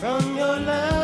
from your love.